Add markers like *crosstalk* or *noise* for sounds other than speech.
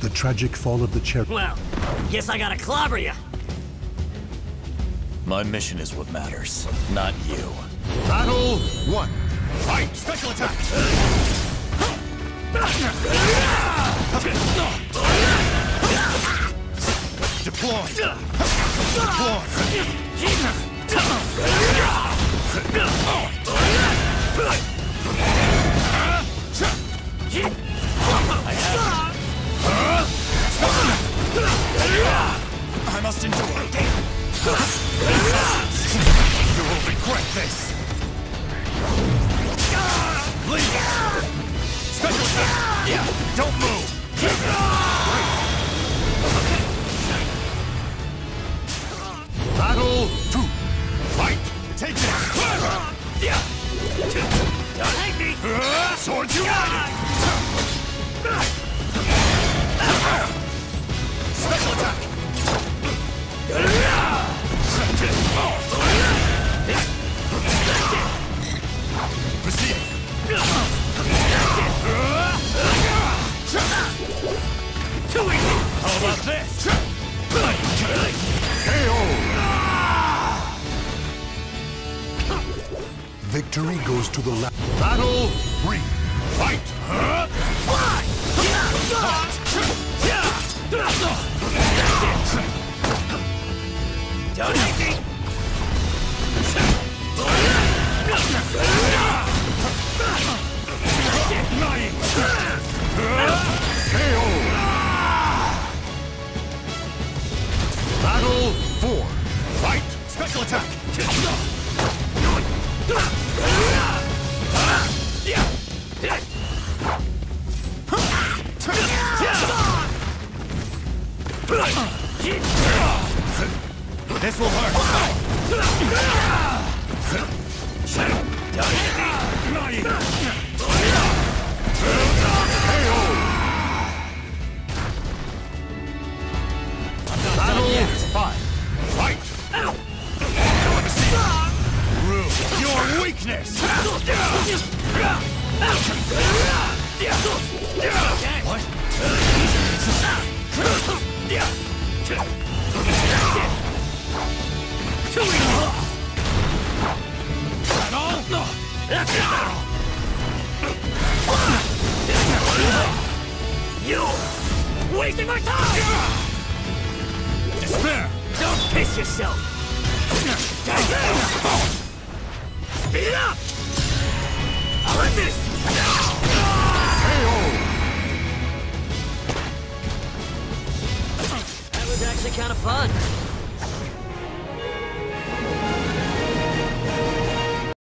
The tragic fall of the chair. Well, guess I gotta clobber you. My mission is what matters, not you. Battle one. Fight! Special attack! Deploy! I *laughs* must endure. You will regret this. Leave. Special attack. Yeah. Don't move. Battle two. Fight. Take it. Don't hate me! Sword united. Too easy! How about this? KO. Victory goes to the left. Battle three. Fight. Don't This will hurt. Battle. Fight. Rue your weakness. What? You! Wasting my time! Despair. Don't piss yourself! Speed up! I'll end this! Was actually kind of fun.